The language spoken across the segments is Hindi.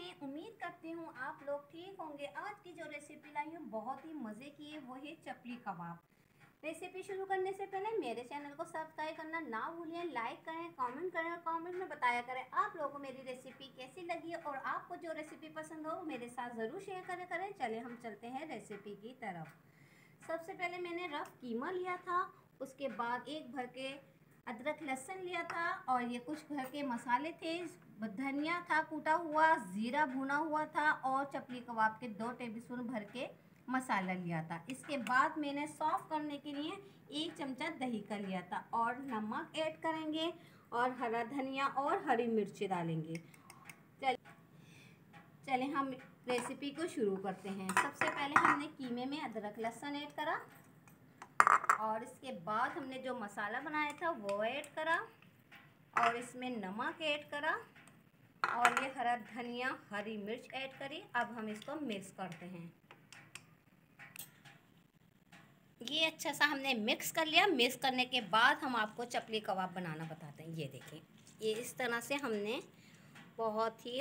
हैं उम्मीद करती हूँ आप लोग ठीक होंगे। आज की जो रेसिपी लाई हूँ, बहुत ही मज़े की है, वो है चपली कबाब। रेसिपी शुरू करने से पहले मेरे चैनल को सब्सक्राइब करना ना भूलें लाइक करें कमेंट करें और कमेंट में बताया करें आप लोगों को मेरी रेसिपी कैसी लगी और आपको जो रेसिपी पसंद हो मेरे साथ ज़रूर शेयर करें करें। चले हम चलते हैं रेसिपी की तरफ़। सबसे पहले मैंने रफ़ कीमा लिया था, उसके बाद एक भर के अदरक, लहसुन लिया था और ये कुछ घर के मसाले थे। धनिया था, कूटा हुआ, ज़ीरा भुना हुआ था और चपली कबाब के दो टेबल स्पून भर के मसाला लिया था। इसके बाद मैंने सॉफ्ट करने के लिए एक चमचा दही का लिया था और नमक ऐड करेंगे और हरा धनिया और हरी मिर्ची डालेंगे। चल, चले हम रेसिपी को शुरू करते हैं। सबसे पहले हमने कीमे में अदरक, लहसुन ऐड करा। और इसके बाद हमने जो मसाला बनाया था, वो ऐड करा और इसमें नमक ऐड करा और ये हरा धनिया, हरी मिर्च ऐड करी। अब हम इसको मिक्स करते हैं। ये अच्छा सा हमने मिक्स कर लिया। मिक्स करने के बाद हम आपको चपली कबाब बनाना बताते हैं। ये देखें ये इस तरह से हमने बहुत ही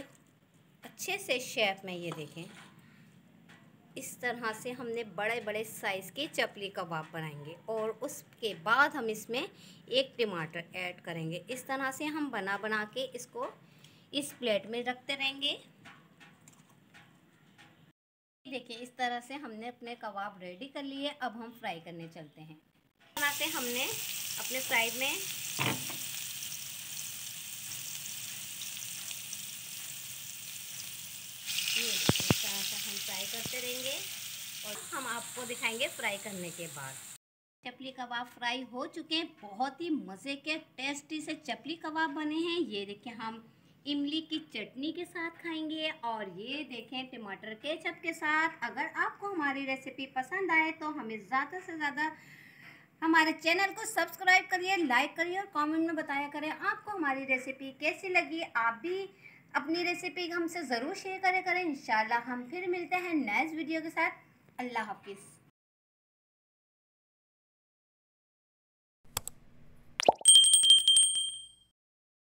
अच्छे से शेप में ये देखें। इस तरह से हमने बड़े बड़े साइज़ के चपली कबाब बनाएँगे और उसके बाद हम इसमें एक टमाटर ऐड करेंगे। इस तरह से हम बना बना के इसको इस प्लेट में रखते रहेंगे। देखिए, इस तरह से हमने अपने कबाब रेडी कर लिए। अब हम फ्राई करने चलते हैं। इस तरह से हमने अपने फ्राई में ये देखिए इस तरह से हम फ्राई करते रहेंगे और हम आपको दिखाएँगे फ्राई करने के बाद। चपली कबाब फ्राई हो चुके हैं, बहुत ही मज़े के टेस्टी से चपली कबाब बने हैं। ये देखिए, हम इमली की चटनी के साथ खाएँगे और ये देखें टमाटर केचप के साथ। अगर आपको हमारी रेसिपी पसंद आए तो हमें ज़्यादा से ज़्यादा हमारे चैनल को सब्सक्राइब करिए लाइक करिए और कमेंट में बताया करें आपको हमारी रेसिपी कैसी लगी। आप भी अपनी रेसिपी हमसे ज़रूर शेयर करें करें। इंशाल्लाह हम फिर मिलते हैं नेक्स्ट वीडियो के साथ। अल्लाह हाफिज़।